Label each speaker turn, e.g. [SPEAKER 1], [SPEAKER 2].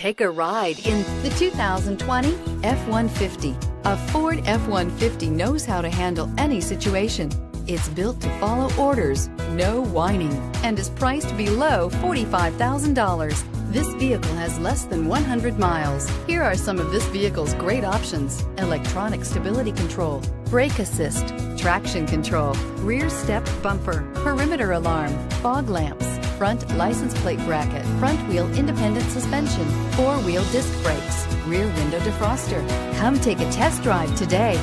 [SPEAKER 1] Take a ride in the 2020 F-150. A Ford F-150 knows how to handle any situation. It's built to follow orders, no whining, and is priced below $45,000. This vehicle has less than 100 miles. Here are some of this vehicle's great options. Electronic stability control, brake assist, traction control, rear step bumper, perimeter alarm, fog lamps, front license plate bracket, front wheel independent suspension, four wheel disc brakes, rear window defroster. Come take a test drive today.